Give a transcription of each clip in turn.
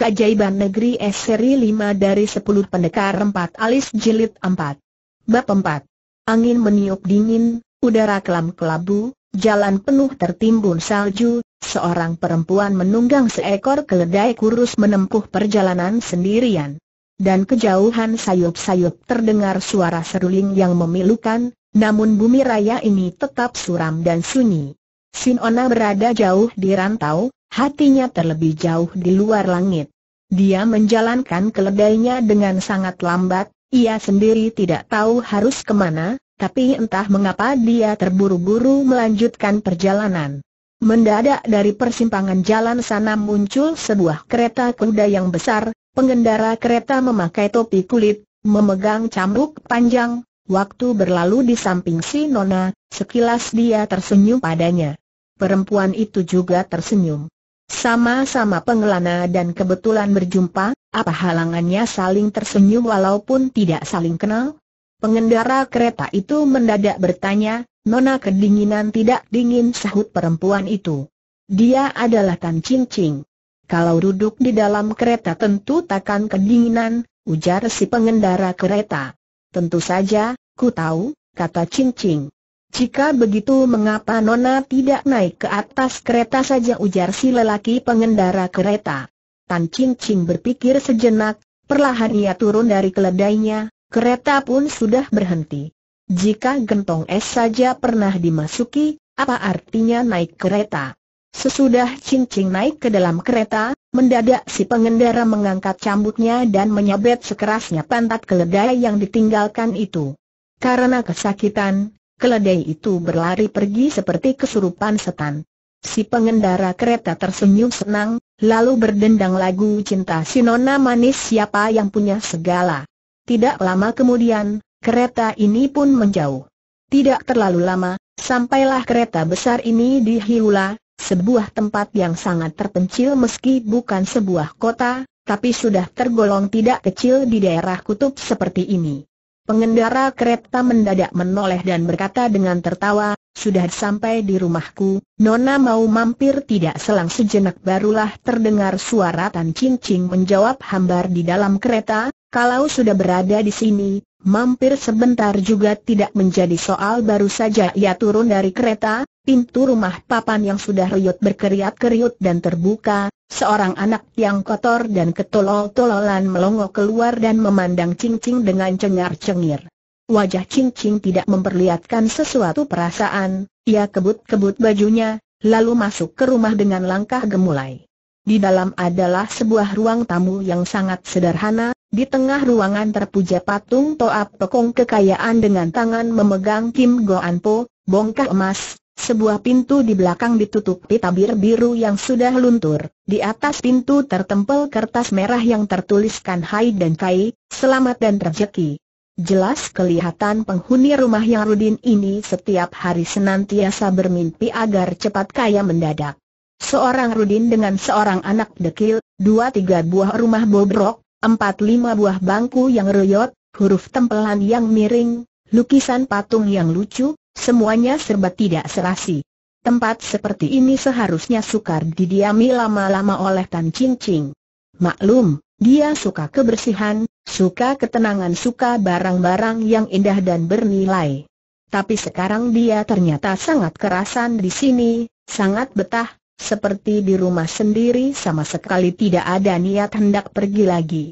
Keajaiban Negeri S Seri 5 dari 10 Pendekar 4 Alis Jilid 4 Bab 4 Angin meniup dingin, udara kelam kelabu, jalan penuh tertimbun salju, seorang perempuan menunggang seekor keledai kurus menempuh perjalanan sendirian. Dan kejauhan sayup-sayup terdengar suara seruling yang memilukan, namun bumi raya ini tetap suram dan sunyi. Sinona berada jauh di rantau, hatinya terlebih jauh di luar langit. Dia menjalankan keledainya dengan sangat lambat, ia sendiri tidak tahu harus ke mana, tapi entah mengapa dia terburu-buru melanjutkan perjalanan. Mendadak dari persimpangan jalan sana muncul sebuah kereta kuda yang besar, pengendara kereta memakai topi kulit, memegang cambuk panjang, Waktu berlalu di samping si Nona, sekilas dia tersenyum padanya. Perempuan itu juga tersenyum. Sama-sama pengelana dan kebetulan berjumpa, apa halangannya saling tersenyum walaupun tidak saling kenal? Pengendara kereta itu mendadak bertanya, Nona kedinginan tidak dingin sahut perempuan itu. Dia adalah Tan Ching Ching. Kalau duduk di dalam kereta tentu takkan kedinginan, ujar si pengendara kereta. Tentu saja, ku tahu, kata Cing Cing. Jika begitu mengapa Nona tidak naik ke atas kereta saja ujar si lelaki pengendara kereta. Tan Cing Cing berpikir sejenak, perlahan ia turun dari keledainya, kereta pun sudah berhenti. Jika gentong es saja pernah dimasuki, apa artinya naik kereta? Sesudah Cing Cing naik ke dalam kereta, mendadak si pengendara mengangkat cambuknya dan menyabet sekerasnya pantat keledai yang ditinggalkan itu. Karena kesakitan, keledai itu berlari pergi seperti kesurupan setan. Si pengendara kereta tersenyum senang, lalu berdendang lagu cinta si nona manis siapa yang punya segala. Tidak lama kemudian, kereta ini pun menjauh. Tidak terlalu lama, sampailah kereta besar ini di Hiula, sebuah tempat yang sangat terpencil meski bukan sebuah kota, tapi sudah tergolong tidak kecil di daerah kutub seperti ini. Pengendara kereta mendadak menoleh dan berkata dengan tertawa, sudah sampai di rumahku, Nona mau mampir tidak selang sejenak barulah terdengar suara Tan Cing Cing menjawab hambar di dalam kereta, kalau sudah berada di sini, mampir sebentar juga tidak menjadi soal baru saja ia turun dari kereta, pintu rumah papan yang sudah riut berkeriat-keriut dan terbuka, Seorang anak yang kotor dan ketolol-tololan melongo keluar dan memandang Cing-Cing dengan cengar-cengir. Wajah Cing-Cing tidak memperlihatkan sesuatu perasaan, ia kebut-kebut bajunya, lalu masuk ke rumah dengan langkah gemulai. Di dalam adalah sebuah ruang tamu yang sangat sederhana, di tengah ruangan terpuja patung Toa Pekong kekayaan dengan tangan memegang Kim Goan Po, bongkah emas, sebuah pintu di belakang ditutupi tabir biru yang sudah luntur. Di atas pintu tertempel kertas merah yang tertuliskan Hai dan Kai, selamat dan rezeki. Jelas kelihatan penghuni rumah yang Rudin ini setiap hari senantiasa bermimpi agar cepat kaya mendadak. Seorang Rudin dengan seorang anak dekil, dua tiga buah rumah bobrok, empat lima buah bangku yang reyot, huruf tempelan yang miring, lukisan patung yang lucu, Semuanya serba tidak serasi. Tempat seperti ini seharusnya sukar didiami lama-lama oleh Tan Ching Ching. Maklum, dia suka kebersihan, suka ketenangan, suka barang-barang yang indah dan bernilai. Tapi sekarang dia ternyata sangat kerasan di sini, sangat betah, seperti di rumah sendiri sama sekali tidak ada niat hendak pergi lagi.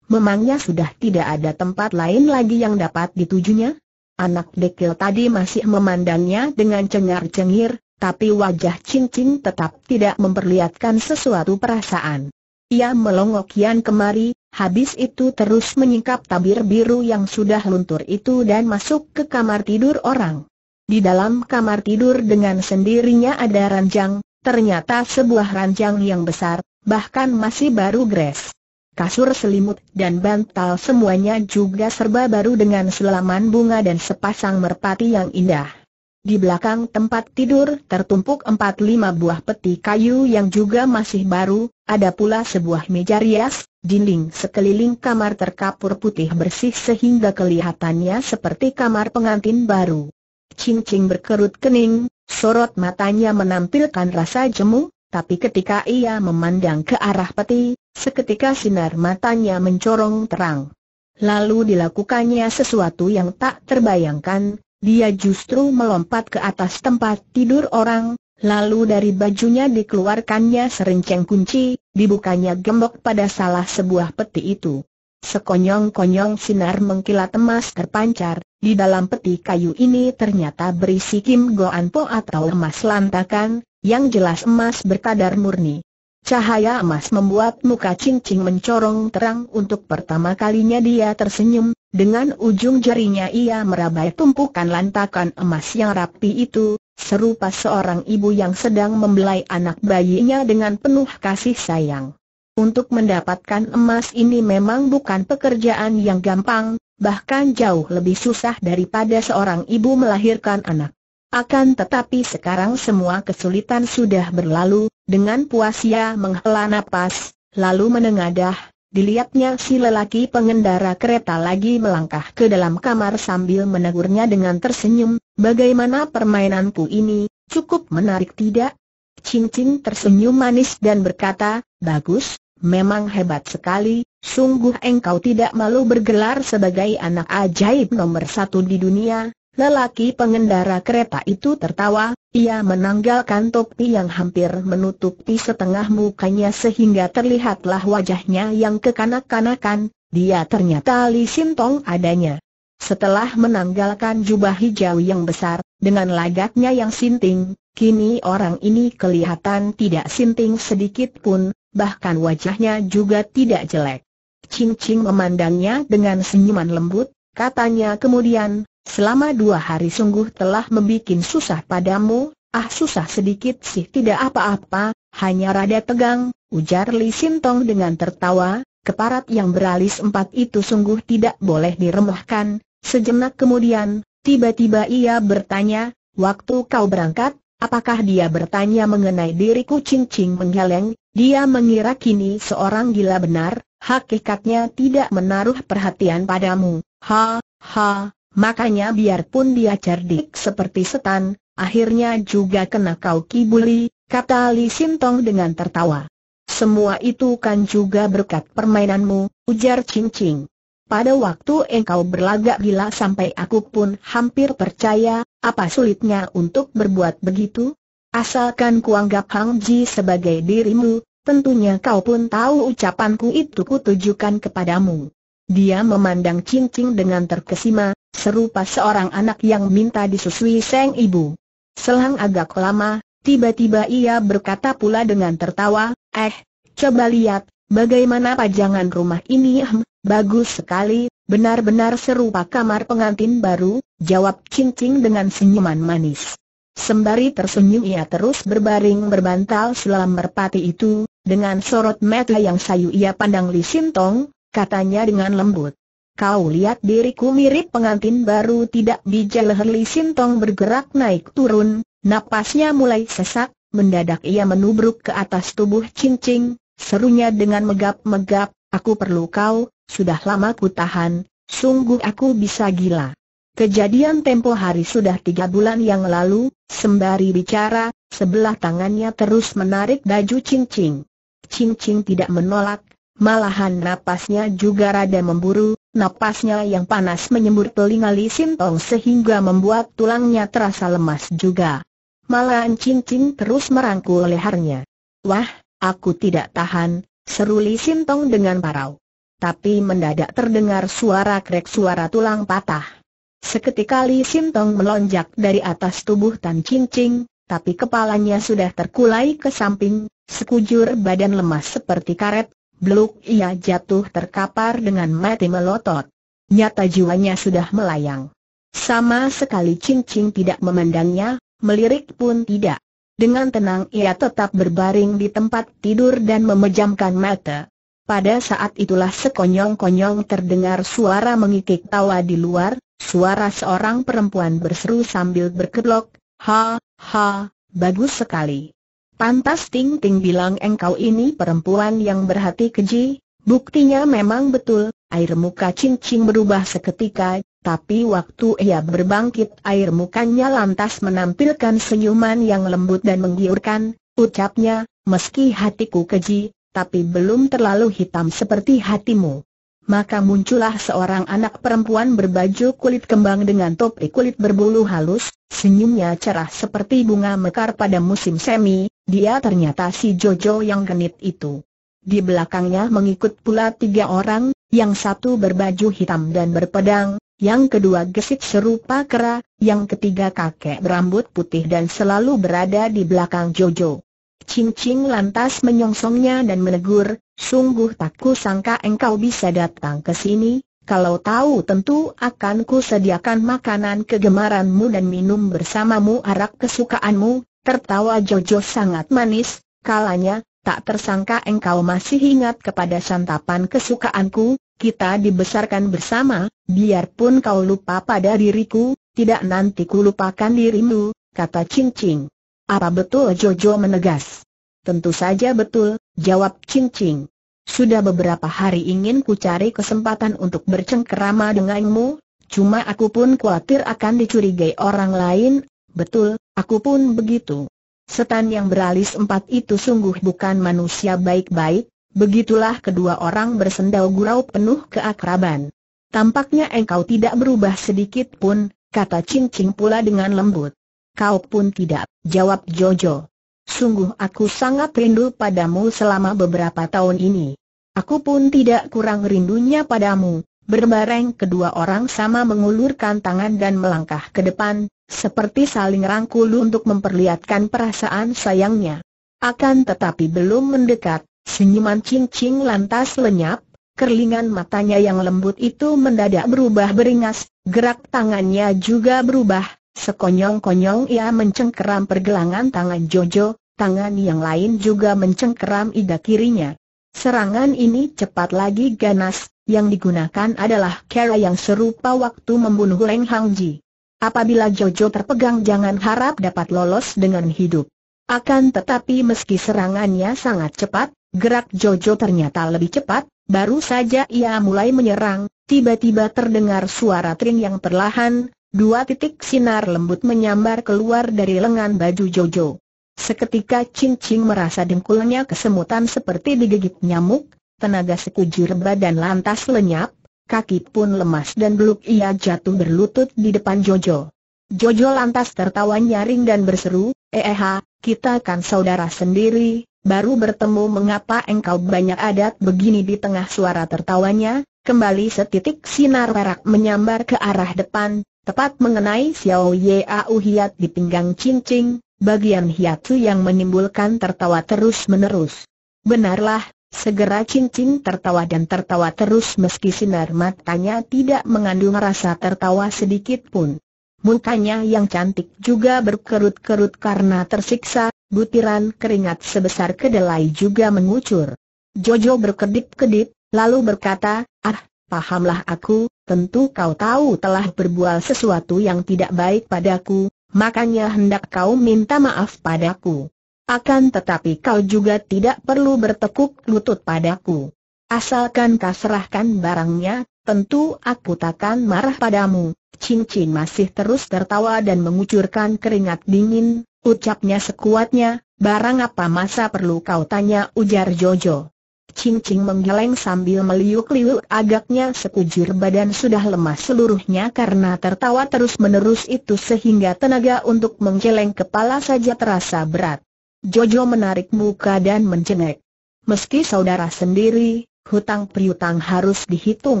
Memangnya sudah tidak ada tempat lain lagi yang dapat ditujunya? Anak dekil tadi masih memandangnya dengan cengar-cengir, tapi wajah cincin tetap tidak memperlihatkan sesuatu perasaan. Ia melongok kian kemari, habis itu terus menyingkap tabir biru yang sudah luntur itu dan masuk ke kamar tidur orang. Di dalam kamar tidur dengan sendirinya ada ranjang, ternyata sebuah ranjang yang besar, bahkan masih baru gres kasur selimut dan bantal semuanya juga serba baru dengan selaman bunga dan sepasang merpati yang indah. Di belakang tempat tidur tertumpuk empat lima buah peti kayu yang juga masih baru, ada pula sebuah meja rias, dinding sekeliling kamar terkapur putih bersih sehingga kelihatannya seperti kamar pengantin baru. Cing-cing berkerut kening, sorot matanya menampilkan rasa jemu, tapi ketika ia memandang ke arah peti, seketika sinar matanya mencorong terang. Lalu dilakukannya sesuatu yang tak terbayangkan, dia justru melompat ke atas tempat tidur orang, lalu dari bajunya dikeluarkannya serenceng kunci, dibukanya gembok pada salah sebuah peti itu. Sekonyong-konyong sinar mengkilat emas terpancar, di dalam peti kayu ini ternyata berisi Kim Goan Po atau emas lantakan, yang jelas emas berkadar murni. Cahaya emas membuat muka Cing mencorong terang untuk pertama kalinya dia tersenyum, dengan ujung jarinya ia merabai tumpukan lantakan emas yang rapi itu, serupa seorang ibu yang sedang membelai anak bayinya dengan penuh kasih sayang. Untuk mendapatkan emas ini memang bukan pekerjaan yang gampang, bahkan jauh lebih susah daripada seorang ibu melahirkan anak. Akan tetapi sekarang semua kesulitan sudah berlalu, dengan puas ia menghela napas, lalu menengadah, dilihatnya si lelaki pengendara kereta lagi melangkah ke dalam kamar sambil menegurnya dengan tersenyum, bagaimana permainanku ini, cukup menarik tidak? Cing tersenyum manis dan berkata, bagus, memang hebat sekali, sungguh engkau tidak malu bergelar sebagai anak ajaib nomor satu di dunia, Lelaki pengendara kereta itu tertawa, ia menanggalkan topi yang hampir menutupi setengah mukanya sehingga terlihatlah wajahnya yang kekanak-kanakan, dia ternyata Li Sintong adanya. Setelah menanggalkan jubah hijau yang besar, dengan lagaknya yang sinting, kini orang ini kelihatan tidak sinting sedikit pun, bahkan wajahnya juga tidak jelek. Cing Cing memandangnya dengan senyuman lembut, katanya kemudian, Selama dua hari sungguh telah membuat susah padamu, ah susah sedikit sih tidak apa-apa, hanya rada tegang, ujar Li Sintong dengan tertawa, keparat yang beralis empat itu sungguh tidak boleh diremehkan. Sejenak kemudian, tiba-tiba ia bertanya, waktu kau berangkat, apakah dia bertanya mengenai diriku? Cing Cing menggeleng, dia mengira kini seorang gila benar, hakikatnya tidak menaruh perhatian padamu, ha, ha, Makanya biarpun dia cerdik seperti setan, akhirnya juga kena kau kibuli, kata Li Sintong dengan tertawa. Semua itu kan juga berkat permainanmu, ujar Cing Cing. Pada waktu engkau berlagak gila sampai aku pun hampir percaya, apa sulitnya untuk berbuat begitu? Asalkan kuanggap Hang Ji sebagai dirimu, tentunya kau pun tahu ucapanku itu kutujukan kepadamu. Dia memandang Cing Cing dengan terkesima, serupa seorang anak yang minta disusui sang ibu. Selang agak lama, tiba-tiba ia berkata pula dengan tertawa, eh, coba lihat, bagaimana pajangan rumah ini hm, bagus sekali, benar-benar serupa kamar pengantin baru, jawab Cing Cing dengan senyuman manis. Sembari tersenyum ia terus berbaring berbantal sulam merpati itu, dengan sorot mata yang sayu ia pandang Li Sintong, katanya dengan lembut. Kau lihat diriku mirip pengantin baru tidak bijak leher Li Sintong bergerak naik turun, napasnya mulai sesak, mendadak ia menubruk ke atas tubuh cincing, serunya dengan megap-megap, aku perlu kau, sudah lama ku tahan, sungguh aku bisa gila. Kejadian tempo hari sudah tiga bulan yang lalu, sembari bicara, sebelah tangannya terus menarik baju cincing. Cincing tidak menolak, Malahan napasnya juga rada memburu, napasnya yang panas menyembur telinga Li Sintong sehingga membuat tulangnya terasa lemas juga. Malahan cincin terus merangkul lehernya. Wah, aku tidak tahan, seru Li Sintong dengan parau. Tapi mendadak terdengar suara krek suara tulang patah. Seketika Li Sintong melonjak dari atas tubuh Tan Cincing, tapi kepalanya sudah terkulai ke samping, sekujur badan lemas seperti karet, Bluk ia jatuh terkapar dengan mati melotot. Nyata jiwanya sudah melayang. Sama sekali Cing tidak memandangnya, melirik pun tidak. Dengan tenang ia tetap berbaring di tempat tidur dan memejamkan mata. Pada saat itulah sekonyong-konyong terdengar suara mengikik tawa di luar, suara seorang perempuan berseru sambil berkelok, ha, ha, bagus sekali. Pantas Ting Ting bilang engkau ini perempuan yang berhati keji, buktinya memang betul, air muka Cing berubah seketika, tapi waktu ia berbangkit air mukanya lantas menampilkan senyuman yang lembut dan menggiurkan, ucapnya, meski hatiku keji, tapi belum terlalu hitam seperti hatimu. Maka muncullah seorang anak perempuan berbaju kulit kembang dengan topi kulit berbulu halus, senyumnya cerah seperti bunga mekar pada musim semi, dia ternyata si Jojo yang genit itu. Di belakangnya mengikut pula tiga orang, yang satu berbaju hitam dan berpedang, yang kedua gesit serupa kera, yang ketiga kakek berambut putih dan selalu berada di belakang Jojo. Cing Cing lantas menyongsongnya dan menegur, sungguh tak kusangka engkau bisa datang ke sini, kalau tahu tentu akan ku sediakan makanan kegemaranmu dan minum bersamamu arak kesukaanmu, tertawa Jojo sangat manis, kalanya, tak tersangka engkau masih ingat kepada santapan kesukaanku, kita dibesarkan bersama, biarpun kau lupa pada diriku, tidak nanti ku lupakan dirimu, kata Cing Cing. Apa betul Jojo menegas? Tentu saja betul, jawab Cing Cing. Sudah beberapa hari ingin ku cari kesempatan untuk bercengkerama denganmu, cuma aku pun khawatir akan dicurigai orang lain, betul, aku pun begitu. Setan yang beralis empat itu sungguh bukan manusia baik-baik, begitulah kedua orang bersendau gurau penuh keakraban. Tampaknya engkau tidak berubah sedikit pun, kata Cing Cing pula dengan lembut. Kau pun tidak, jawab Jojo. Sungguh aku sangat rindu padamu selama beberapa tahun ini. Aku pun tidak kurang rindunya padamu. Berbareng kedua orang sama mengulurkan tangan dan melangkah ke depan, seperti saling rangkul untuk memperlihatkan perasaan sayangnya. Akan tetapi belum mendekat, senyuman cincing lantas lenyap, kerlingan matanya yang lembut itu mendadak berubah beringas, gerak tangannya juga berubah, Sekonyong-konyong ia mencengkeram pergelangan tangan Jojo, tangan yang lain juga mencengkeram ida kirinya. Serangan ini cepat lagi ganas, yang digunakan adalah cara yang serupa waktu membunuh Leng Hangji. Apabila Jojo terpegang jangan harap dapat lolos dengan hidup. Akan tetapi meski serangannya sangat cepat, gerak Jojo ternyata lebih cepat, baru saja ia mulai menyerang, tiba-tiba terdengar suara tring yang perlahan, Dua titik sinar lembut menyambar keluar dari lengan baju Jojo. Seketika Cing Cing merasa dengkulnya kesemutan seperti digigit nyamuk, tenaga sekujur badan lantas lenyap, kaki pun lemas dan beluk ia jatuh berlutut di depan Jojo. Jojo lantas tertawa nyaring dan berseru, eh, kita kan saudara sendiri, baru bertemu mengapa engkau banyak adat begini di tengah suara tertawanya, kembali setitik sinar perak menyambar ke arah depan, tepat mengenai Xiao Yau Hiat di pinggang cincing, bagian hiatu yang menimbulkan tertawa terus-menerus. Benarlah, segera cincing tertawa dan tertawa terus meski sinar matanya tidak mengandung rasa tertawa sedikit pun. Mukanya yang cantik juga berkerut-kerut karena tersiksa, butiran keringat sebesar kedelai juga mengucur. Jojo berkedip-kedip, lalu berkata, ah, pahamlah aku, tentu kau tahu telah berbual sesuatu yang tidak baik padaku, makanya hendak kau minta maaf padaku. Akan tetapi kau juga tidak perlu bertekuk lutut padaku. Asalkan kau serahkan barangnya, tentu aku takkan marah padamu. Cincin masih terus tertawa dan mengucurkan keringat dingin, ucapnya sekuatnya, barang apa masa perlu kau tanya ujar Jojo. Cing menggeleng sambil meliuk-liuk agaknya sekujur badan sudah lemas seluruhnya karena tertawa terus-menerus itu sehingga tenaga untuk menggeleng kepala saja terasa berat. Jojo menarik muka dan mencengek. Meski saudara sendiri, hutang piutang harus dihitung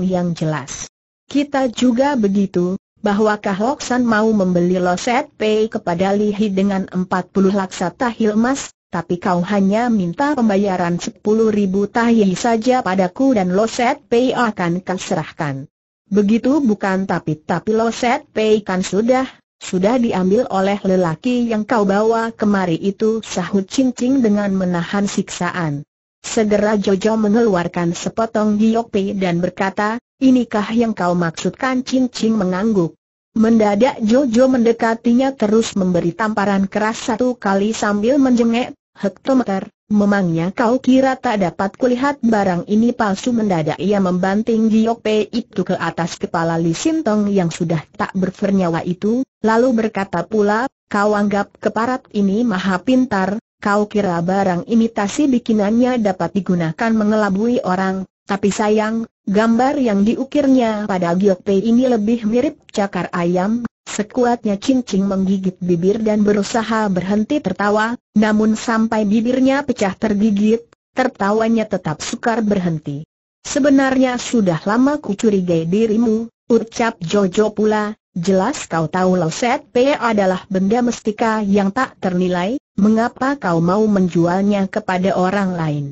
yang jelas. Kita juga begitu, bahwakah Loksan mau membeli loset pay kepada Lihi dengan 40 laksa tahil emas, tapi kau hanya minta pembayaran sepuluh ribu tahi saja padaku dan loset pay akan kau serahkan. Begitu bukan tapi tapi loset pay kan sudah, sudah diambil oleh lelaki yang kau bawa kemari itu sahut cincing dengan menahan siksaan. Segera Jojo mengeluarkan sepotong giok dan berkata, inikah yang kau maksudkan cincing mengangguk. Mendadak Jojo mendekatinya terus memberi tamparan keras satu kali sambil menjengek, hektometer, memangnya kau kira tak dapat kulihat barang ini palsu mendadak ia membanting Giok itu ke atas kepala Li Sintong yang sudah tak bernyawa itu, lalu berkata pula, kau anggap keparat ini maha pintar, kau kira barang imitasi bikinannya dapat digunakan mengelabui orang, tapi sayang, gambar yang diukirnya pada Giok ini lebih mirip cakar ayam, Sekuatnya cincing menggigit bibir dan berusaha berhenti tertawa, namun sampai bibirnya pecah tergigit, tertawanya tetap sukar berhenti. Sebenarnya sudah lama ku curigai dirimu, ucap Jojo pula, jelas kau tahu Set P adalah benda mestika yang tak ternilai, mengapa kau mau menjualnya kepada orang lain?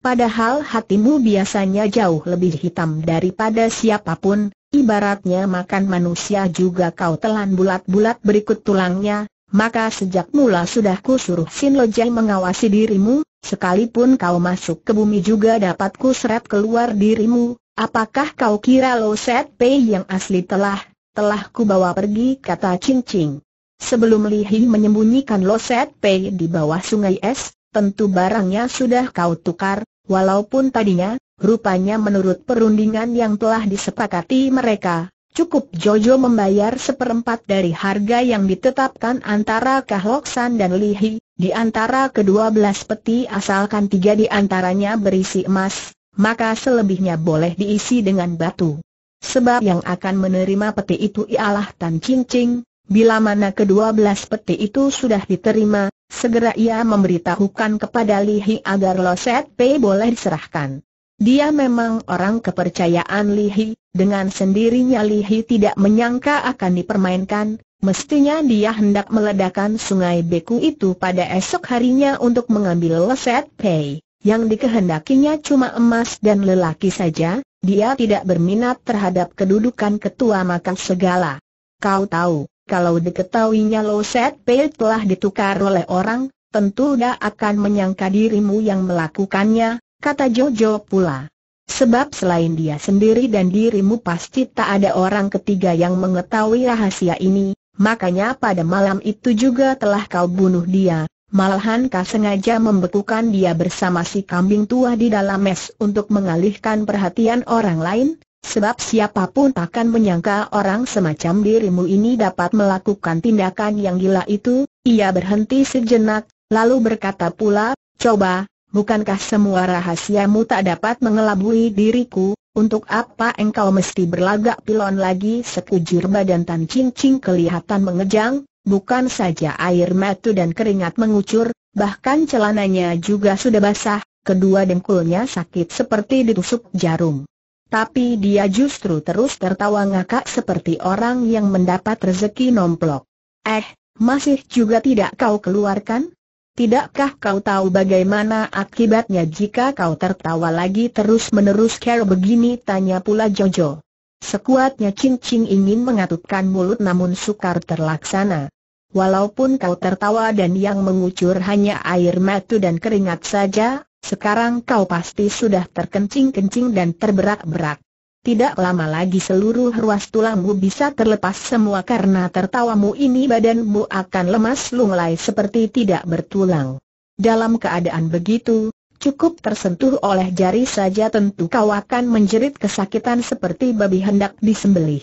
Padahal hatimu biasanya jauh lebih hitam daripada siapa pun, Ibaratnya makan manusia juga kau telan bulat-bulat berikut tulangnya, maka sejak mula sudah ku suruh Sin Lojai mengawasi dirimu, sekalipun kau masuk ke bumi juga dapat ku seret keluar dirimu, apakah kau kira Lo Set Pei yang asli telah, telah ku bawa pergi kata Cing Cing. Sebelum Lihi menyembunyikan Lo Set di bawah sungai es, tentu barangnya sudah kau tukar, walaupun tadinya, Rupanya menurut perundingan yang telah disepakati mereka, cukup Jojo membayar seperempat dari harga yang ditetapkan antara Kahloksan dan Lihi, di antara kedua belas peti asalkan tiga di antaranya berisi emas, maka selebihnya boleh diisi dengan batu. Sebab yang akan menerima peti itu ialah Tan Cincing, bila mana kedua belas peti itu sudah diterima, segera ia memberitahukan kepada Lihi agar Loset P boleh diserahkan. Dia memang orang kepercayaan Lihi, dengan sendirinya Lihi tidak menyangka akan dipermainkan, mestinya dia hendak meledakkan sungai Beku itu pada esok harinya untuk mengambil leset pay. Yang dikehendakinya cuma emas dan lelaki saja, dia tidak berminat terhadap kedudukan ketua makan segala. Kau tahu, kalau diketahuinya Loset Pay telah ditukar oleh orang, tentu dia akan menyangka dirimu yang melakukannya, kata Jojo pula. Sebab selain dia sendiri dan dirimu pasti tak ada orang ketiga yang mengetahui rahasia ini, makanya pada malam itu juga telah kau bunuh dia, malahan kau sengaja membekukan dia bersama si kambing tua di dalam mes untuk mengalihkan perhatian orang lain, sebab siapa pun takkan menyangka orang semacam dirimu ini dapat melakukan tindakan yang gila itu, ia berhenti sejenak, lalu berkata pula, coba, bukankah semua rahasiamu tak dapat mengelabui diriku, untuk apa engkau mesti berlagak pilon lagi sekujur badan Tan Cing Cing kelihatan mengejang, bukan saja air mata dan keringat mengucur, bahkan celananya juga sudah basah, kedua dengkulnya sakit seperti ditusuk jarum. Tapi dia justru terus tertawa ngakak seperti orang yang mendapat rezeki nomplok. Eh, masih juga tidak kau keluarkan? Tidakkah kau tahu bagaimana akibatnya jika kau tertawa lagi terus-menerus care begini? Tanya pula Jojo. Sekuatnya Cing ingin mengatupkan mulut namun sukar terlaksana. Walaupun kau tertawa dan yang mengucur hanya air mata dan keringat saja, sekarang kau pasti sudah terkencing-kencing dan terberak-berak. Tidak lama lagi seluruh ruas tulangmu bisa terlepas semua karena tertawamu ini badanmu akan lemas lunglai seperti tidak bertulang. Dalam keadaan begitu, cukup tersentuh oleh jari saja tentu kau akan menjerit kesakitan seperti babi hendak disembelih.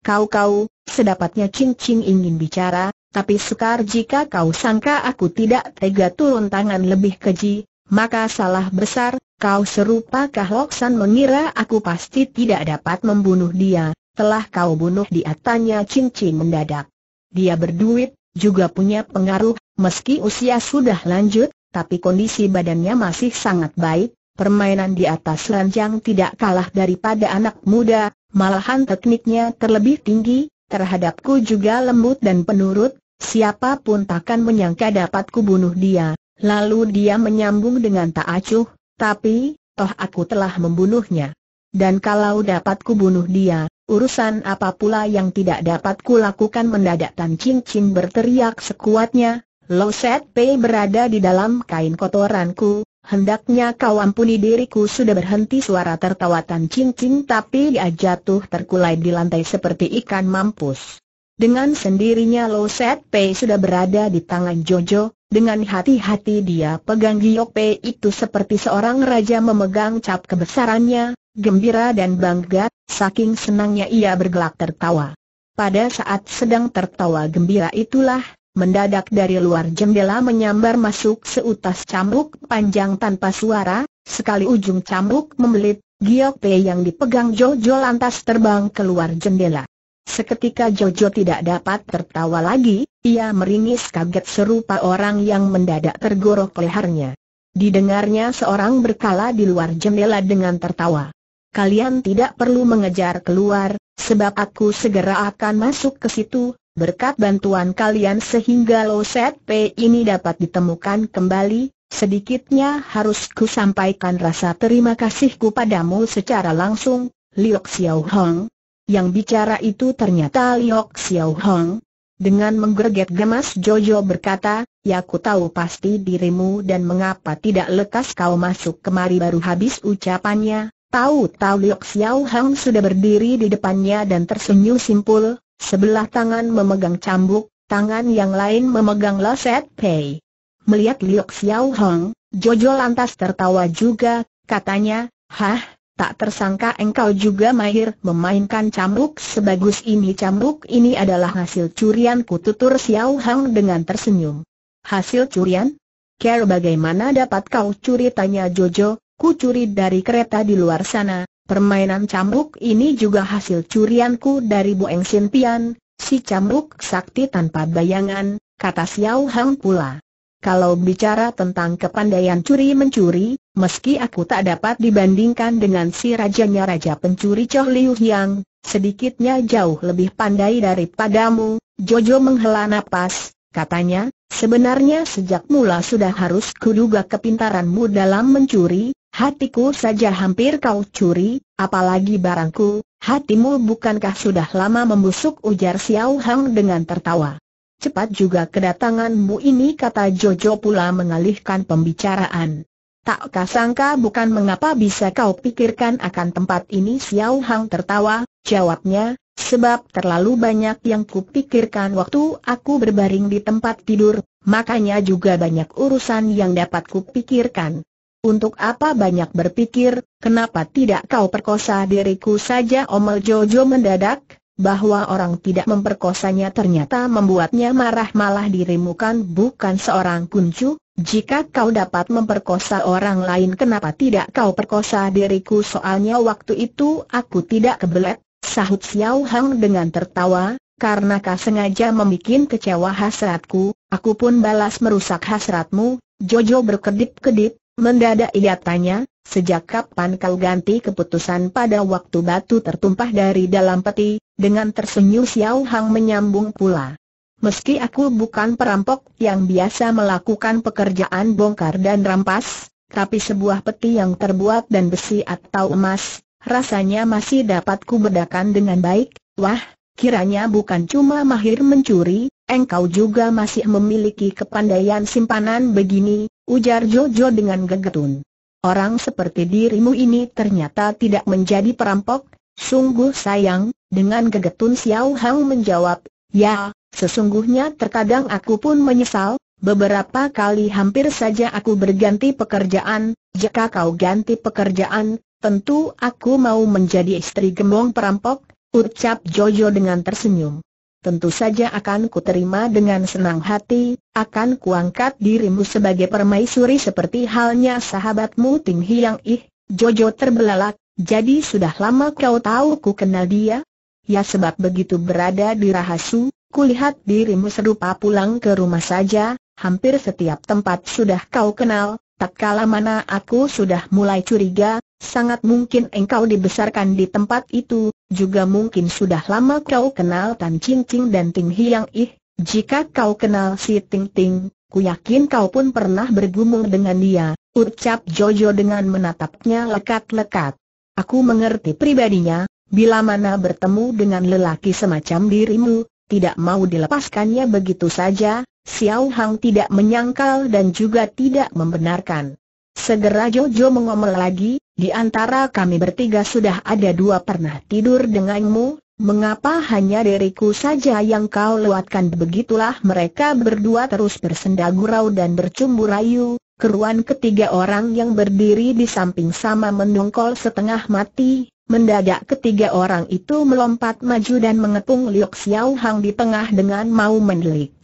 Kau-kau, sedapatnya Cing-Cing ingin bicara, tapi sukar jika kau sangka aku tidak tega turun tangan lebih keji, maka salah besar, Kau serupa Loksan mengira aku pasti tidak dapat membunuh dia, telah kau bunuh dia tanya cincin mendadak. Dia berduit, juga punya pengaruh, meski usia sudah lanjut, tapi kondisi badannya masih sangat baik, permainan di atas ranjang tidak kalah daripada anak muda, malahan tekniknya terlebih tinggi, terhadapku juga lembut dan penurut, siapa pun takkan menyangka dapat bunuh dia. Lalu dia menyambung dengan tak acuh, tapi, toh aku telah membunuhnya. Dan kalau dapat ku bunuh dia, urusan apa pula yang tidak dapat ku lakukan mendadak Tan Chin Chin berteriak sekuatnya, Lo Set Pei berada di dalam kain kotoranku, hendaknya kau ampuni diriku sudah berhenti suara tertawa Tan Chin Chin tapi dia jatuh terkulai di lantai seperti ikan mampus. Dengan sendirinya Lo Set Pei sudah berada di tangan Jojo, dengan hati-hati dia pegang Giok Pei itu seperti seorang raja memegang cap kebesarannya, gembira dan bangga, saking senangnya ia bergelak tertawa. Pada saat sedang tertawa gembira itulah, mendadak dari luar jendela menyambar masuk seutas cambuk panjang tanpa suara, sekali ujung cambuk membelit, Giok Pei yang dipegang Jojo lantas terbang keluar jendela. Seketika Jojo tidak dapat tertawa lagi, ia meringis kaget serupa orang yang mendadak tergorok lehernya. Didengarnya seorang berkala di luar jendela dengan tertawa. Kalian tidak perlu mengejar keluar, sebab aku segera akan masuk ke situ, Berkat bantuan kalian sehingga Lo Set P ini dapat ditemukan kembali, sedikitnya harus ku sampaikan rasa terima kasihku padamu secara langsung, Liok Xiao Hong. Yang bicara itu ternyata Liok Xiao Hong. Dengan menggerget gemas Jojo berkata, ya ku tahu pasti dirimu dan mengapa tidak lekas kau masuk kemari baru habis ucapannya. Tahu-tahu Liok Xiao Hong sudah berdiri di depannya dan tersenyum simpul, Sebelah tangan memegang cambuk, tangan yang lain memegang laset pay. Melihat Liok Xiao Hong, Jojo lantas tertawa juga, katanya, Hah, tak tersangka engkau juga mahir memainkan cambuk sebagus ini cambuk ini adalah hasil curian kututur Xiao Hong dengan tersenyum. Hasil curian? Care bagaimana dapat kau curi tanya Jojo, ku curi dari kereta di luar sana, Permainan cambuk ini juga hasil curianku dari Bu Eng Sin Pian, si cambuk sakti tanpa bayangan, kata Xiao Hang pula. Kalau bicara tentang kepandaian curi-mencuri, meski aku tak dapat dibandingkan dengan si rajanya Raja Pencuri Chow Liu Hiang, sedikitnya jauh lebih pandai daripadamu, Jojo menghela napas, katanya, sebenarnya sejak mula sudah harus kuduga kepintaranmu dalam mencuri, Hatiku saja hampir kau curi, apalagi barangku, hatimu bukankah sudah lama membusuk ujar Xiao Hang dengan tertawa. Cepat juga kedatanganmu ini kata Jojo pula mengalihkan pembicaraan. Tak kasangka bukan mengapa bisa kau pikirkan akan tempat ini Xiao Hang tertawa, jawabnya, sebab terlalu banyak yang kupikirkan waktu aku berbaring di tempat tidur, makanya juga banyak urusan yang dapat kupikirkan. Untuk apa banyak berpikir, kenapa tidak kau perkosa diriku saja Omel Jojo mendadak, bahwa orang tidak memperkosanya ternyata membuatnya marah malah dirimu kan bukan seorang kuncu, jika kau dapat memperkosa orang lain kenapa tidak kau perkosa diriku? Soalnya waktu itu aku tidak kebelet, sahut Xiao Hang dengan tertawa, karena kau sengaja membuat kecewa hasratku, aku pun balas merusak hasratmu, Jojo berkedip-kedip, Mendadak ia tanya, sejak kapan kau ganti keputusan pada waktu batu tertumpah dari dalam peti, dengan tersenyum Xiao Hang menyambung pula. Meski aku bukan perampok yang biasa melakukan pekerjaan bongkar dan rampas, tapi sebuah peti yang terbuat dan besi atau emas, rasanya masih dapat kubedakan dengan baik, wah, kiranya bukan cuma mahir mencuri, engkau juga masih memiliki kepandaian simpanan begini, Ujar Jojo dengan gegetun. Orang seperti dirimu ini ternyata tidak menjadi perampok, sungguh sayang, dengan gegetun Xiao Hang menjawab, ya, sesungguhnya terkadang aku pun menyesal, beberapa kali hampir saja aku berganti pekerjaan, jika kau ganti pekerjaan, tentu aku mau menjadi istri gembong perampok, ucap Jojo dengan tersenyum. Tentu saja akan kuterima dengan senang hati, akan kuangkat dirimu sebagai permaisuri seperti halnya sahabatmu Ting Hiang. Ih, Jojo terbelalak, jadi sudah lama kau tahu ku kenal dia? Ya sebab begitu berada di Rahasu, kulihat dirimu serupa pulang ke rumah saja, hampir setiap tempat sudah kau kenal, tak kala mana aku sudah mulai curiga, sangat mungkin engkau dibesarkan di tempat itu, juga mungkin sudah lama kau kenal Tan Ching dan Ting Hiang Ih, jika kau kenal si Ting Ting, ku yakin kau pun pernah bergumul dengan dia, ucap Jojo dengan menatapnya lekat-lekat. Aku mengerti pribadinya, bila mana bertemu dengan lelaki semacam dirimu, tidak mau dilepaskannya begitu saja, Xiao Hang tidak menyangkal dan juga tidak membenarkan. Segera Jojo mengomel lagi, di antara kami bertiga sudah ada dua pernah tidur denganmu, mengapa hanya diriku saja yang kau lewatkan begitulah mereka berdua terus bersenda gurau dan bercumbu rayu, keruan ketiga orang yang berdiri di samping sama mendongkol setengah mati, mendadak ketiga orang itu melompat maju dan mengepung Liok Xiao Hang di tengah dengan mau mendelik.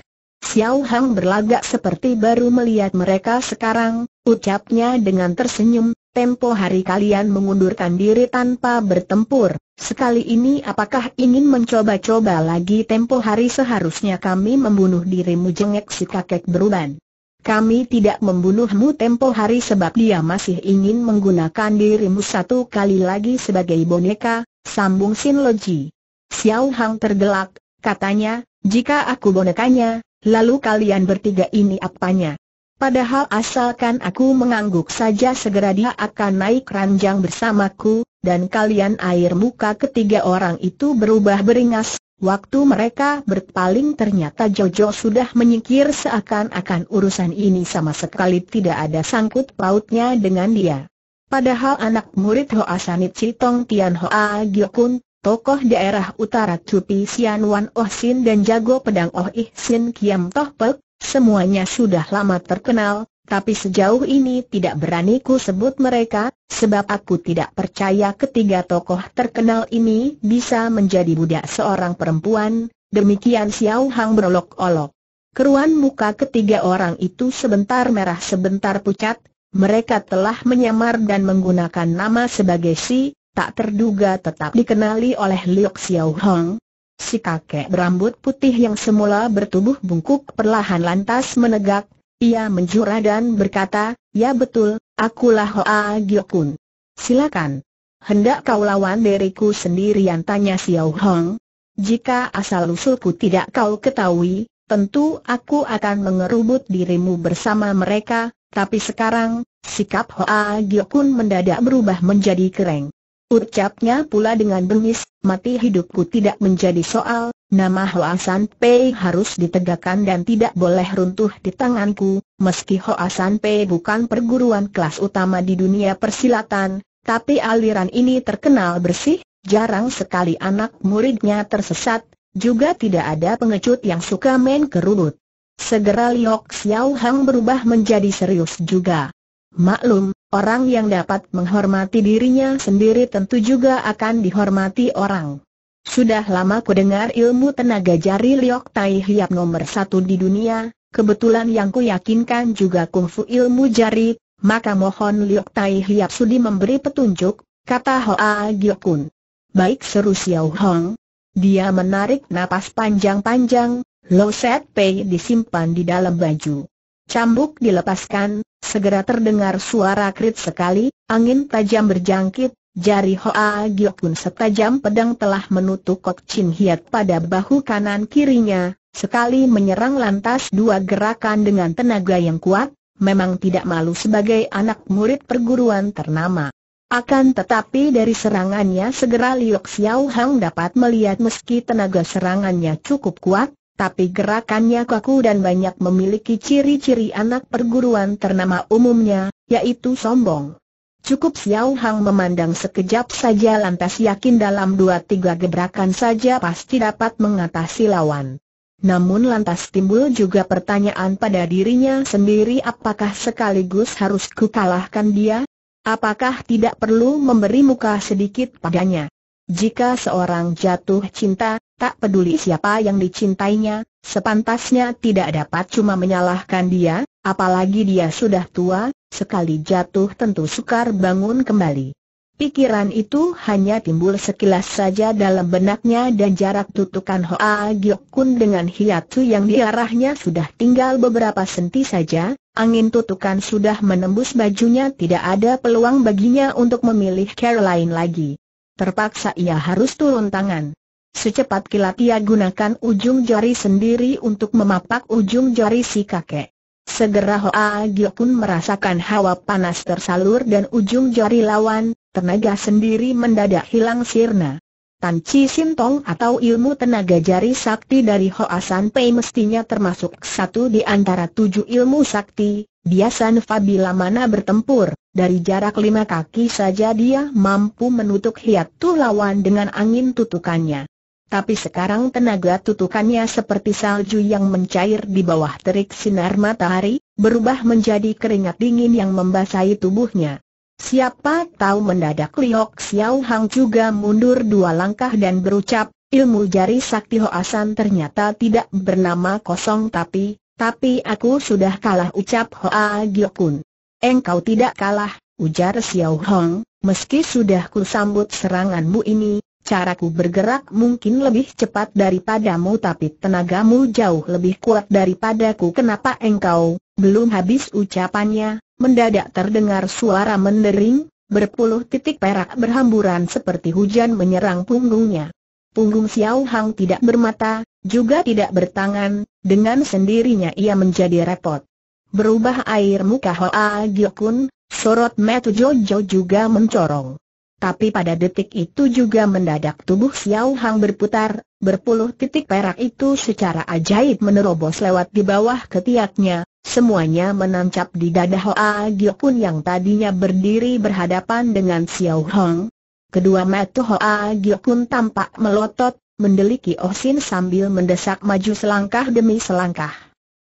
Xiao Hang berlagak seperti baru melihat mereka sekarang, ucapnya dengan tersenyum, tempo hari kalian mengundurkan diri tanpa bertempur, sekali ini apakah ingin mencoba-coba lagi tempo hari seharusnya kami membunuh dirimu jengek si kakek beruban. Kami tidak membunuhmu tempo hari sebab dia masih ingin menggunakan dirimu satu kali lagi sebagai boneka, sambung Sin Loji. Xiao Hang tergelak, katanya, jika aku bonekanya, Lalu kalian bertiga ini apanya? Padahal asalkan aku mengangguk saja segera dia akan naik ranjang bersamaku, dan kalian air muka ketiga orang itu berubah beringas, waktu mereka berpaling ternyata Jojo sudah menyingkir seakan-akan urusan ini sama sekali tidak ada sangkut pautnya dengan dia. Padahal anak murid Hoa Sanit Citong Tian Hoa Gyokun, tokoh daerah utara Cupi Sian Wan Oh Sin dan jago pedang Oh Ih Sin Kiam Toh Pek, semuanya sudah lama terkenal, tapi sejauh ini tidak berani ku sebut mereka, sebab aku tidak percaya ketiga tokoh terkenal ini bisa menjadi budak seorang perempuan, demikian Xiao Hang berolok-olok. Keruan muka ketiga orang itu sebentar merah sebentar pucat, mereka telah menyamar dan menggunakan nama sebagai si, tak terduga tetap dikenali oleh Liok Xiao Hong. Si kakek berambut putih yang semula bertubuh bungkuk perlahan lantas menegak, ia menjura dan berkata, Ya betul, akulah Hoa Giokun. Silakan. Hendak kau lawan diriku sendirian tanya Xiao Hong. Jika asal-usulku tidak kau ketahui, tentu aku akan mengerubut dirimu bersama mereka, tapi sekarang, sikap Hoa Giokun mendadak berubah menjadi kereng. Ucapnya pula dengan bengis, mati hidupku tidak menjadi soal, nama Hoa San Pei harus ditegakkan dan tidak boleh runtuh di tanganku, meski Hoa San Pei bukan perguruan kelas utama di dunia persilatan, tapi aliran ini terkenal bersih, jarang sekali anak muridnya tersesat, juga tidak ada pengecut yang suka main kerubut. Segera Liok Xiao Hang berubah menjadi serius juga. Maklum, orang yang dapat menghormati dirinya sendiri tentu juga akan dihormati orang. Sudah lama ku dengar ilmu tenaga jari Liok Tai Hiap nomor satu di dunia, kebetulan yang ku yakinkan juga kungfu ilmu jari, maka mohon Liok Tai Hiap sudi memberi petunjuk, kata Hoa Giokun. Baik seru Xiao Hong. Dia menarik napas panjang-panjang, Lo Set Pei disimpan di dalam baju. Cambuk dilepaskan, segera terdengar suara krit sekali, angin tajam berjangkit, jari Hoa Giokun setajam pedang telah menutup Kok Chin Hiat pada bahu kanan kirinya, sekali menyerang lantas dua gerakan dengan tenaga yang kuat, memang tidak malu sebagai anak murid perguruan ternama. Akan tetapi dari serangannya segera Liok Xiao Hang dapat melihat meski tenaga serangannya cukup kuat, tapi gerakannya kaku dan banyak memiliki ciri-ciri anak perguruan ternama umumnya, yaitu sombong. Cukup Xiao Hang memandang sekejap saja lantas yakin dalam dua tiga gebrakan saja pasti dapat mengatasi lawan. Namun lantas timbul juga pertanyaan pada dirinya sendiri apakah sekaligus harus kukalahkan dia? Apakah tidak perlu memberi muka sedikit padanya? Jika seorang jatuh cinta, tak peduli siapa yang dicintainya, sepantasnya tidak dapat cuma menyalahkan dia, apalagi dia sudah tua, sekali jatuh tentu sukar bangun kembali. Pikiran itu hanya timbul sekilas saja dalam benaknya dan jarak tutukan Hoa Giok Kun dengan Hiatu yang diarahnya sudah tinggal beberapa senti saja, angin tutukan sudah menembus bajunya tidak ada peluang baginya untuk memilih Caroline lagi. Terpaksa ia harus turun tangan. Secepat kilat ia gunakan ujung jari sendiri untuk memapak ujung jari si kakek. Segera Hoa Giokun merasakan hawa panas tersalur dan ujung jari lawan, tenaga sendiri mendadak hilang sirna. Tan Chi Sin Tong atau ilmu tenaga jari sakti dari Hoa San Pei mestinya termasuk satu di antara tujuh ilmu sakti, Biasa Fabila mana bertempur, dari jarak lima kaki saja dia mampu menutup hiatu lawan dengan angin tutukannya. Tapi sekarang tenaga tutukannya seperti salju yang mencair di bawah terik sinar matahari, berubah menjadi keringat dingin yang membasahi tubuhnya. Siapa tahu mendadak Liok Xiao Hang juga mundur dua langkah dan berucap, ilmu jari sakti Hoasan ternyata tidak bernama kosong tapi, tapi aku sudah kalah ucap Hoa Giokun. Engkau tidak kalah, ujar Xiao Hong, meski sudah kusambut seranganmu ini, caraku bergerak mungkin lebih cepat daripadamu tapi tenagamu jauh lebih kuat daripadaku kenapa engkau, belum habis ucapannya, mendadak terdengar suara mendering, berpuluh titik perak berhamburan seperti hujan menyerang punggungnya. Punggung Xiao Hang tidak bermata, juga tidak bertangan, dengan sendirinya ia menjadi repot. Berubah air muka Hoa Giokun, sorot metu Jojo juga mencorong. Tapi pada detik itu juga mendadak tubuh Xiao Hang berputar, berpuluh titik perak itu secara ajaib menerobos lewat di bawah ketiaknya, semuanya menancap di dada Hoa Giokun yang tadinya berdiri berhadapan dengan Xiao Hang, Kedua mata Hoa Giokun tampak melotot, mendeliki Osin sambil mendesak maju selangkah demi selangkah.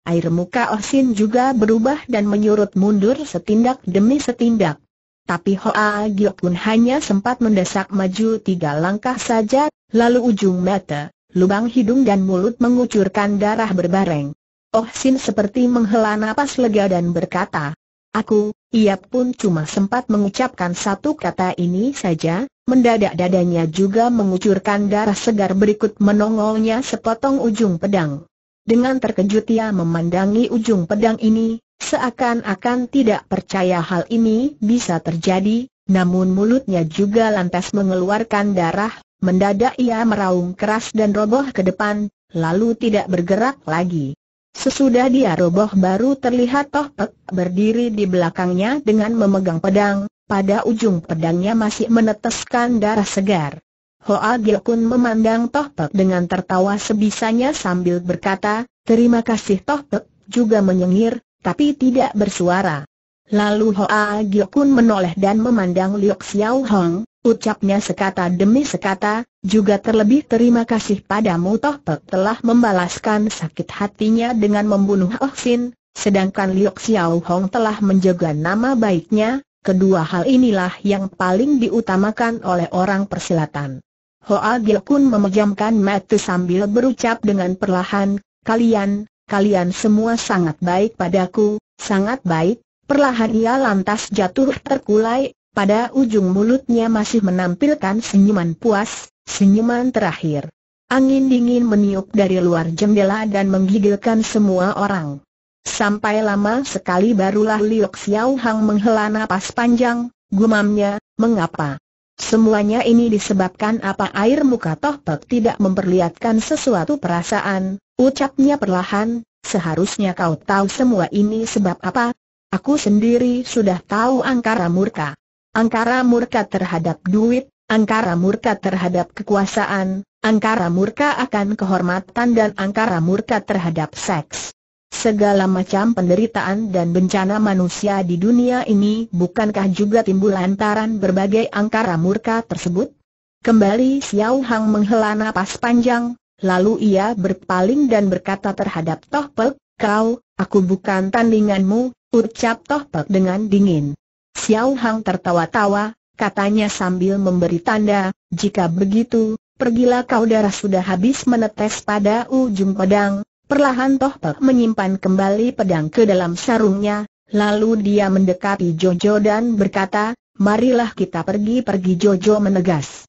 Air muka Osin juga berubah dan menyurut mundur setindak demi setindak. Tapi Hoa Giokun hanya sempat mendesak maju tiga langkah saja, lalu ujung mata, lubang hidung dan mulut mengucurkan darah berbareng. Oh Sin seperti menghela napas lega dan berkata, Aku, ia pun cuma sempat mengucapkan satu kata ini saja, mendadak dadanya juga mengucurkan darah segar berikut menongolnya sepotong ujung pedang. Dengan terkejut ia memandangi ujung pedang ini, seakan-akan tidak percaya hal ini bisa terjadi, namun mulutnya juga lantas mengeluarkan darah, mendadak ia meraung keras dan roboh ke depan, lalu tidak bergerak lagi. Sesudah dia roboh baru terlihat Toh Pek berdiri di belakangnya dengan memegang pedang, pada ujung pedangnya masih meneteskan darah segar. Hoa Giokun memandang Toh Pek dengan tertawa sebisanya sambil berkata, terima kasih Toh Pek, juga menyengir, tapi tidak bersuara. Lalu Hoa Giokun menoleh dan memandang Liok Xiao Hong, Ucapnya sekata demi sekata, juga terlebih terima kasih padamu Toh Pek telah membalaskan sakit hatinya dengan membunuh Oh Sin, sedangkan Liok Xiao Hong telah menjaga nama baiknya, kedua hal inilah yang paling diutamakan oleh orang persilatan. Hoa Gil Kun memejamkan mata sambil berucap dengan perlahan, kalian, kalian semua sangat baik padaku, sangat baik, perlahan ia lantas jatuh terkulai, pada ujung mulutnya masih menampilkan senyuman puas, senyuman terakhir. Angin dingin meniup dari luar jendela dan menggigilkan semua orang. Sampai lama sekali barulah Liok Xiao Hang menghela napas panjang, gumamnya, mengapa? Semuanya ini disebabkan apa air muka Toh Pek tidak memperlihatkan sesuatu perasaan, ucapnya perlahan, seharusnya kau tahu semua ini sebab apa? Aku sendiri sudah tahu angkara murka. Angkara murka terhadap duit, angkara murka terhadap kekuasaan, angkara murka akan kehormatan dan angkara murka terhadap seks. Segala macam penderitaan dan bencana manusia di dunia ini bukankah juga timbul lantaran berbagai angkara murka tersebut? Kembali Xiao Hang menghela napas panjang, lalu ia berpaling dan berkata terhadap Toh Pek, kau, aku bukan tandinganmu, ucap Toh Pek dengan dingin. Xiao Hang tertawa-tawa, katanya sambil memberi tanda, jika begitu, pergilah kau darah sudah habis menetes pada ujung pedang, perlahan Toh Pek menyimpan kembali pedang ke dalam sarungnya, lalu dia mendekati Jojo dan berkata, marilah kita pergi-pergi Jojo menegas.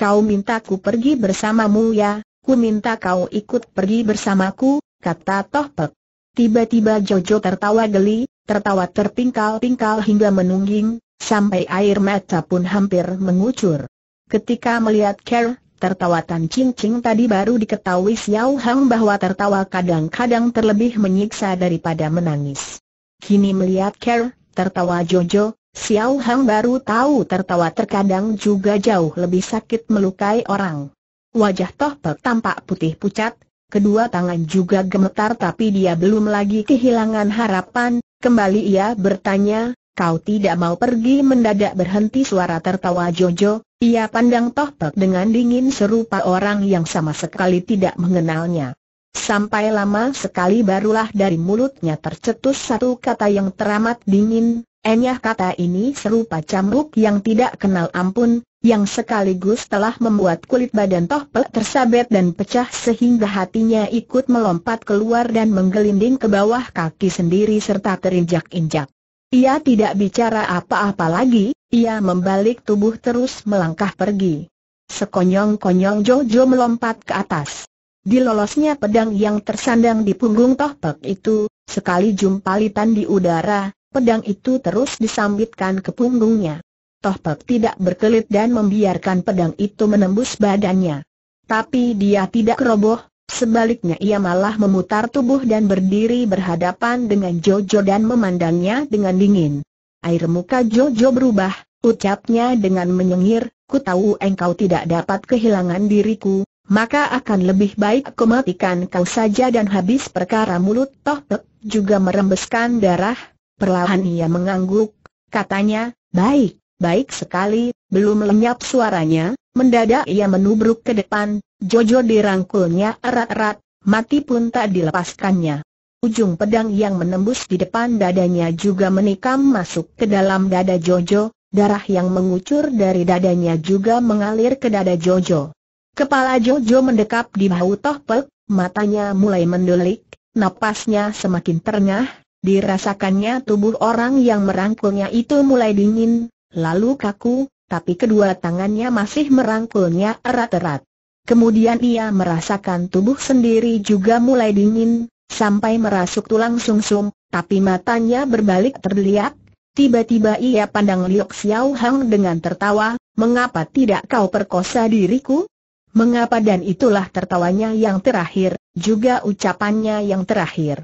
Kau minta ku pergi bersamamu ya, ku minta kau ikut pergi bersamaku, kata Toh Pek. Tiba-tiba Jojo tertawa geli, tertawa terpingkal-pingkal hingga menungging, sampai air mata pun hampir mengucur. Ketika melihat Care, tertawa Tan Ching Ching tadi baru diketahui Xiao Hang bahwa tertawa kadang-kadang terlebih menyiksa daripada menangis. Kini melihat Care, tertawa Jojo, Xiao Hang baru tahu tertawa terkadang juga jauh lebih sakit melukai orang. Wajah Toh Pek tampak putih pucat, kedua tangan juga gemetar tapi dia belum lagi kehilangan harapan, Kembali ia bertanya, kau tidak mau pergi mendadak berhenti suara tertawa Jojo, ia pandang Toh Pek dengan dingin serupa orang yang sama sekali tidak mengenalnya. Sampai lama sekali barulah dari mulutnya tercetus satu kata yang teramat dingin, enyah kata ini serupa cambuk yang tidak kenal ampun, yang sekaligus telah membuat kulit badan Toh Pek tersabet dan pecah sehingga hatinya ikut melompat keluar dan menggelinding ke bawah kaki sendiri serta terinjak-injak. Ia tidak bicara apa-apa lagi, ia membalik tubuh terus melangkah pergi. Sekonyong-konyong Jojo melompat ke atas. Dilolosnya pedang yang tersandang di punggung Toh Pek itu, sekali jumpalitan di udara, pedang itu terus disambitkan ke punggungnya. Toh Pek tidak berkelit dan membiarkan pedang itu menembus badannya. Tapi dia tidak roboh, Sebaliknya ia malah memutar tubuh dan berdiri berhadapan dengan Jojo dan memandangnya dengan dingin. Air muka Jojo berubah, ucapnya dengan menyengir, ku tahu engkau tidak dapat kehilangan diriku, maka akan lebih baik aku matikan kau saja dan habis perkara mulut Toh Pek juga merembeskan darah, perlahan ia mengangguk, katanya, baik, baik sekali, belum lenyap suaranya, mendadak ia menubruk ke depan, Jojo dirangkulnya erat-erat, mati pun tak dilepaskannya. Ujung pedang yang menembus di depan dadanya juga menikam masuk ke dalam dada Jojo, darah yang mengucur dari dadanya juga mengalir ke dada Jojo. Kepala Jojo mendekap di bahu Toh Pek, matanya mulai mendelik, napasnya semakin terengah, dirasakannya tubuh orang yang merangkulnya itu mulai dingin, lalu kaku, tapi kedua tangannya masih merangkulnya erat-erat. Kemudian ia merasakan tubuh sendiri juga mulai dingin, sampai merasuk tulang sumsum, tapi matanya berbalik terlihat. Tiba-tiba ia pandang Liok Xiao Hang dengan tertawa, mengapa tidak kau perkosa diriku? Mengapa dan itulah tertawanya yang terakhir, juga ucapannya yang terakhir.